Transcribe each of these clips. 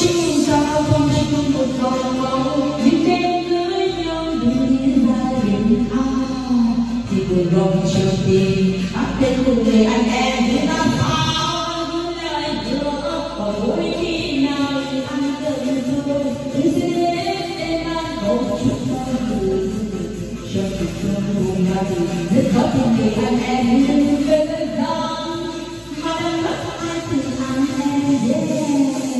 chim sao không chim một dòng máu nhưng đêm cưới nhau đừng ra đình ai thì cùng gồng trong tìm hát tên cùng người anh em như ta sao như lời hứa và mỗi khi nào thì anh cần tôi tôi sẽ đến anh cầu chúc ta cùng cho cuộc sống hôm nay rất khó tình người anh em như bên gian mà đang mất ai từ anh em yeah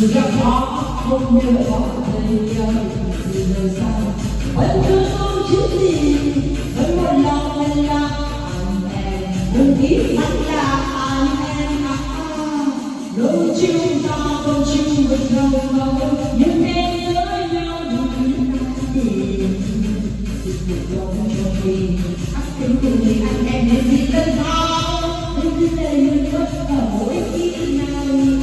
dù gặp họ không nhớ họ đời nhau từ đời sau vẫn cứ không chữ gì vẫn một lòng mình là anh em đừng nghĩ anh là anh em đôi chúng ta không chung được nhau đâu nhưng em với nhau đừng gì cùng anh em nên gì tân thao nên cứ đây mình bất ở mỗi khi nào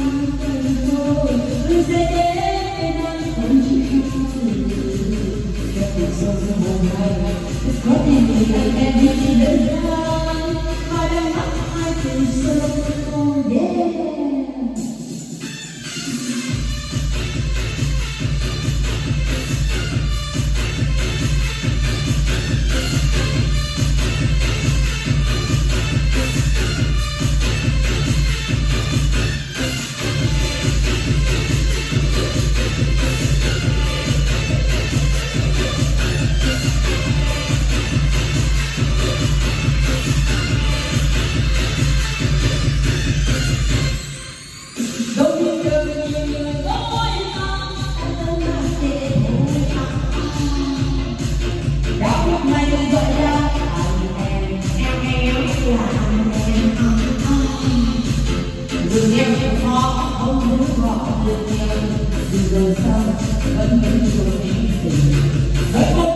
dù em khó không muốn bỏ được nhau dù đời sau vẫn vẫn rồi đi tình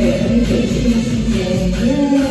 về đi về đi về